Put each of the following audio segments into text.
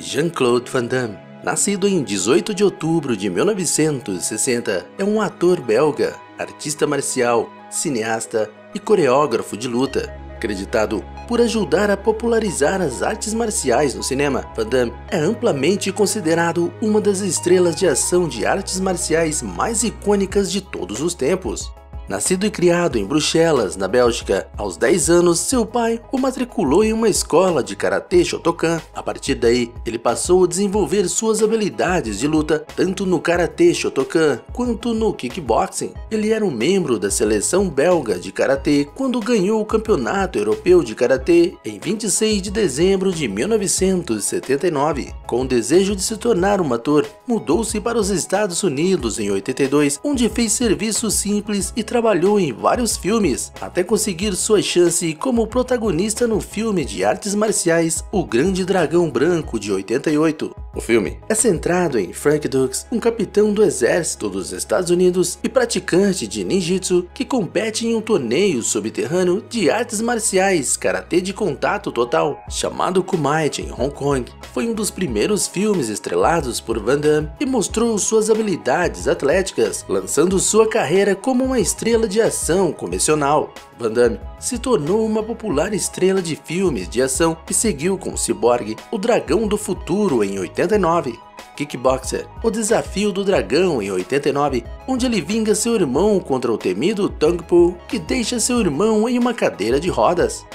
Jean-Claude Van Damme, nascido em 18 de outubro de 1960, é um ator belga, artista marcial, cineasta e coreógrafo de luta. Acreditado por ajudar a popularizar as artes marciais no cinema, Van Damme é amplamente considerado uma das estrelas de ação de artes marciais mais icônicas de todos os tempos. Nascido e criado em Bruxelas, na Bélgica, aos 10 anos seu pai o matriculou em uma escola de karatê Shotokan. A partir daí, ele passou a desenvolver suas habilidades de luta tanto no karatê Shotokan quanto no kickboxing. Ele era um membro da seleção belga de karatê quando ganhou o Campeonato Europeu de Karatê em 26 de dezembro de 1979. Com o desejo de se tornar um ator, mudou-se para os Estados Unidos em 82, onde fez serviços simples e trabalhou em vários filmes, até conseguir sua chance como protagonista no filme de artes marciais O Grande Dragão Branco de 88. O filme é centrado em Frank Dux, um capitão do exército dos Estados Unidos e praticante de ninjitsu que compete em um torneio subterrâneo de artes marciais karatê de contato total, chamado Kumite em Hong Kong. Foi um dos primeiros filmes estrelados por Van Damme e mostrou suas habilidades atléticas, lançando sua carreira como uma estrela de ação convencional. Van Damme se tornou uma popular estrela de filmes de ação e seguiu com Cyborg, o Dragão do Futuro em 89. Kickboxer, O Desafio do Dragão em 89, onde ele vinga seu irmão contra o temido Tungpo, que deixa seu irmão em uma cadeira de rodas.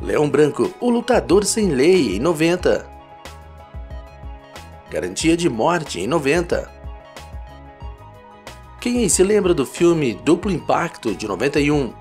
Leão Branco, O Lutador Sem Lei em 90. Garantia de Morte em 90. Quem aí se lembra do filme Duplo Impacto de 91?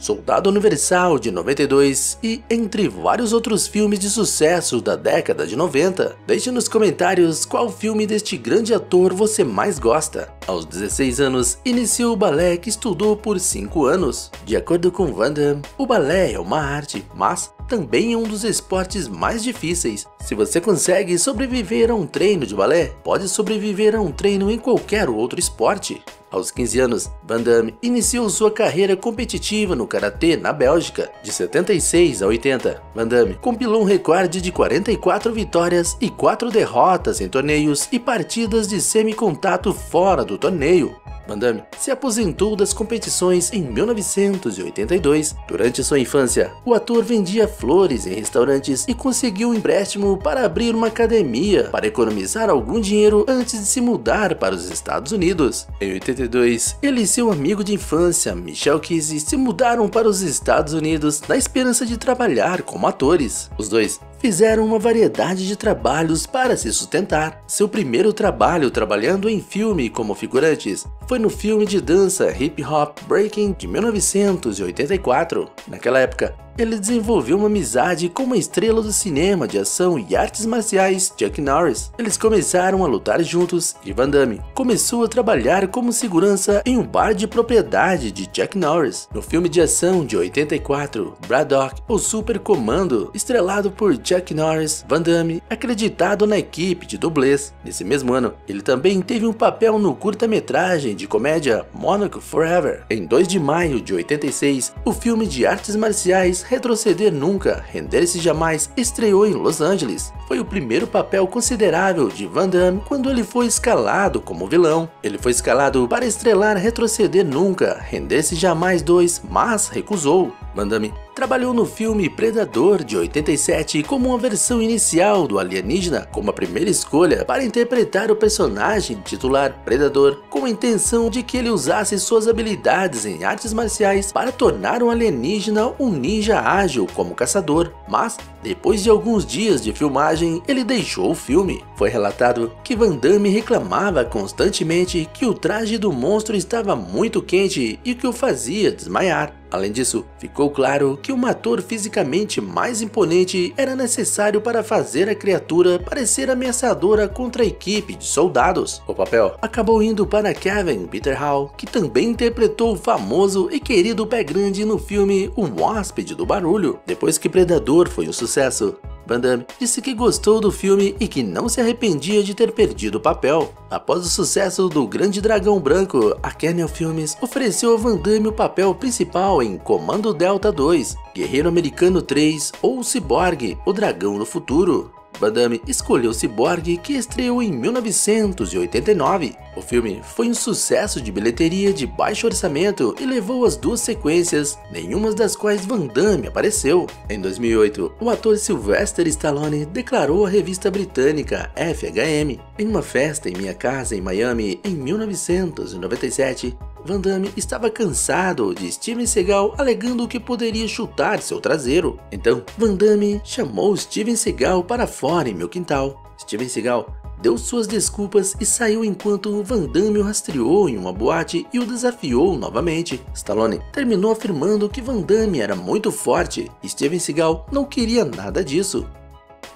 Soldado Universal de 92 e entre vários outros filmes de sucesso da década de 90. Deixe nos comentários qual filme deste grande ator você mais gosta. Aos 16 anos, iniciou o balé que estudou por 5 anos. De acordo com Van Damme, o balé é uma arte, mas também é um dos esportes mais difíceis. Se você consegue sobreviver a um treino de balé, pode sobreviver a um treino em qualquer outro esporte. Aos 15 anos, Van Damme iniciou sua carreira competitiva no karatê na Bélgica. De 76 a 80, Van Damme compilou um recorde de 44 vitórias e 4 derrotas em torneios e partidas de semi-contato fora do torneio. Van Damme se aposentou das competições em 1982. Durante sua infância, o ator vendia flores em restaurantes e conseguiu um empréstimo para abrir uma academia para economizar algum dinheiro antes de se mudar para os Estados Unidos. Em 82, ele e seu amigo de infância, Michel Kizzy, se mudaram para os Estados Unidos na esperança de trabalhar como atores. Os dois fizeram uma variedade de trabalhos para se sustentar. Seu primeiro trabalho trabalhando em filme como figurantes foi no filme de dança Hip Hop Breaking de 1984. Naquela época, ele desenvolveu uma amizade com uma estrela do cinema de ação e artes marciais, Chuck Norris. Eles começaram a lutar juntos e Van Damme começou a trabalhar como segurança em um bar de propriedade de Chuck Norris. No filme de ação de 84, Braddock, o Super Comando, estrelado por Chuck Norris, Van Damme, acreditado na equipe de dublês. Nesse mesmo ano, ele também teve um papel no curta-metragem de comédia Monaco Forever. Em 2 de maio de 86, o filme de artes marciais Retroceder Nunca, Render-se Jamais estreou em Los Angeles. Foi o primeiro papel considerável de Van Damme quando ele foi escalado como vilão. Ele foi escalado para estrelar Retroceder Nunca, Render-se Jamais 2, mas recusou. Van Damme trabalhou no filme Predador de 87 como uma versão inicial do alienígena, como a primeira escolha para interpretar o personagem titular Predador, com a intenção de que ele usasse suas habilidades em artes marciais para tornar um alienígena um ninja ágil como caçador. Mas, depois de alguns dias de filmagem, ele deixou o filme. Foi relatado que Van Damme reclamava constantemente que o traje do monstro estava muito quente e que o fazia desmaiar. Além disso, ficou claro que um ator fisicamente mais imponente era necessário para fazer a criatura parecer ameaçadora contra a equipe de soldados. O papel acabou indo para Kevin Peter Hall, que também interpretou o famoso e querido Pé Grande no filme O Hóspede do Barulho. Depois que Predador foi um sucesso, Van Damme disse que gostou do filme e que não se arrependia de ter perdido o papel. Após o sucesso do Grande Dragão Branco, a Kernel Filmes ofereceu a Van Damme o papel principal em Comando Delta 2, Guerreiro Americano 3 ou Cyborg, o Dragão do Futuro. Van Damme escolheu Cyborg, que estreou em 1989. O filme foi um sucesso de bilheteria de baixo orçamento e levou as duas sequências, nenhuma das quais Van Damme apareceu. Em 2008, o ator Sylvester Stallone declarou à revista britânica FHM, em uma festa em minha casa em Miami em 1997, Van Damme estava cansado de Steven Seagal alegando que poderia chutar seu traseiro. Então, Van Damme chamou Steven Seagal para fora em meu quintal. Steven Seagal deu suas desculpas e saiu enquanto Van Damme o rastreou em uma boate e o desafiou novamente. Stallone terminou afirmando que Van Damme era muito forte e Steven Seagal não queria nada disso.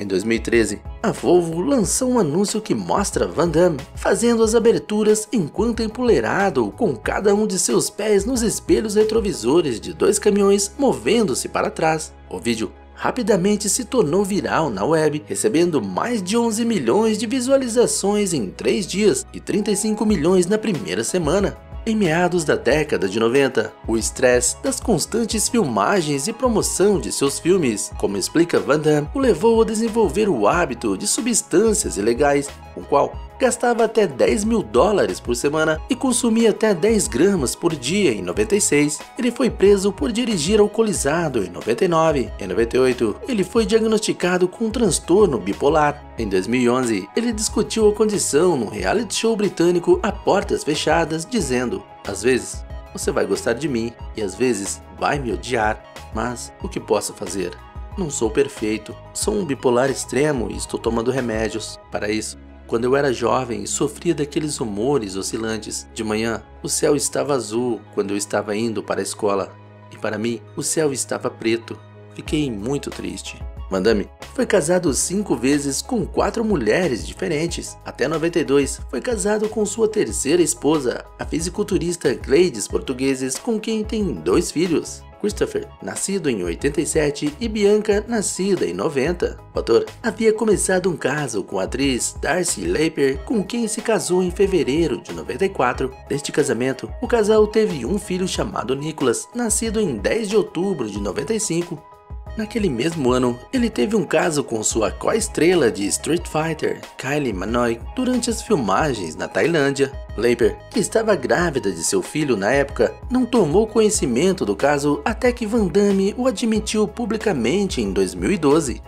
Em 2013, a Volvo lançou um anúncio que mostra Van Damme fazendo as aberturas enquanto empoleirado com cada um de seus pés nos espelhos retrovisores de dois caminhões movendo-se para trás. O vídeo rapidamente se tornou viral na web, recebendo mais de 11 milhões de visualizações em 3 dias e 35 milhões na primeira semana. Em meados da década de 90, o estresse das constantes filmagens e promoção de seus filmes, como explica Van Damme, o levou a desenvolver o hábito de substâncias ilegais, com o qual gastava até 10 mil dólares por semana e consumia até 10 gramas por dia em 96. Ele foi preso por dirigir alcoolizado em 99. Em 98, ele foi diagnosticado com um transtorno bipolar. Em 2011, ele discutiu a condição no reality show britânico a portas fechadas, dizendo: Às vezes você vai gostar de mim e às vezes vai me odiar, mas o que posso fazer? Não sou perfeito, sou um bipolar extremo e estou tomando remédios. Para isso, quando eu era jovem e sofria daqueles humores oscilantes, de manhã o céu estava azul quando eu estava indo para a escola, e para mim o céu estava preto. Fiquei muito triste. Mandame foi casado cinco vezes com quatro mulheres diferentes. Até 92, foi casado com sua terceira esposa, a fisiculturista Gleides Portugueses, com quem tem dois filhos. Christopher, nascido em 87, e Bianca, nascida em 90. O ator havia começado um caso com a atriz Darcy Laper, com quem se casou em fevereiro de 94. Deste casamento, o casal teve um filho chamado Nicholas, nascido em 10 de outubro de 95. Naquele mesmo ano, ele teve um caso com sua co-estrela de Street Fighter, Kylie Minogue, durante as filmagens na Tailândia. Laper, que estava grávida de seu filho na época, não tomou conhecimento do caso até que Van Damme o admitiu publicamente em 2012.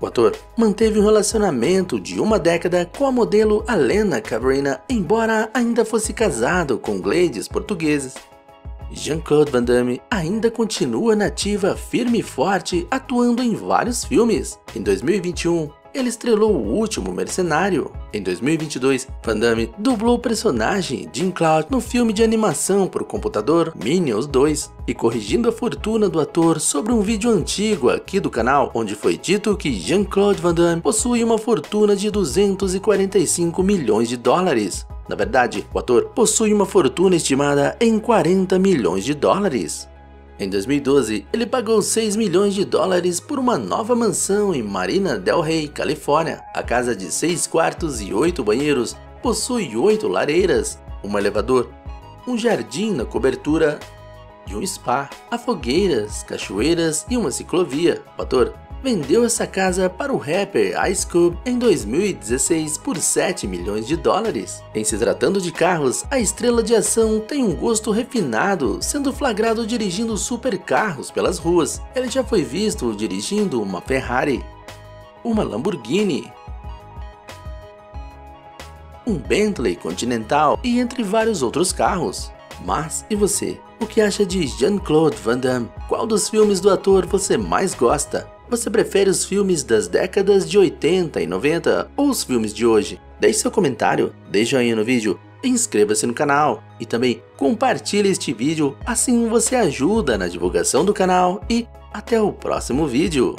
O ator manteve um relacionamento de uma década com a modelo Alena Cabrina, embora ainda fosse casado com Glades portugueses. Jean-Claude Van Damme ainda continua nativa firme e forte, atuando em vários filmes. Em 2021, ele estrelou O Último Mercenário. Em 2022, Van Damme dublou o personagem Jim Cloud no filme de animação por computador Minions 2 e corrigindo a fortuna do ator sobre um vídeo antigo aqui do canal, onde foi dito que Jean-Claude Van Damme possui uma fortuna de 245 milhões de dólares. Na verdade, o ator possui uma fortuna estimada em 40 milhões de dólares. Em 2012, ele pagou 6 milhões de dólares por uma nova mansão em Marina Del Rey, Califórnia. A casa de 6 quartos e 8 banheiros possui 8 lareiras, um elevador, um jardim na cobertura e um spa. Há fogueiras, cachoeiras e uma ciclovia. O ator vendeu essa casa para o rapper Ice Cube em 2016 por 7 milhões de dólares. Em se tratando de carros, a estrela de ação tem um gosto refinado, sendo flagrado dirigindo supercarros pelas ruas. Ele já foi visto dirigindo uma Ferrari, uma Lamborghini, um Bentley Continental e entre vários outros carros. Mas e você? O que acha de Jean-Claude Van Damme? Qual dos filmes do ator você mais gosta? Você prefere os filmes das décadas de 80 e 90 ou os filmes de hoje? Deixe seu comentário, dê joinha no vídeo, inscreva-se no canal e também compartilhe este vídeo, assim você ajuda na divulgação do canal e até o próximo vídeo.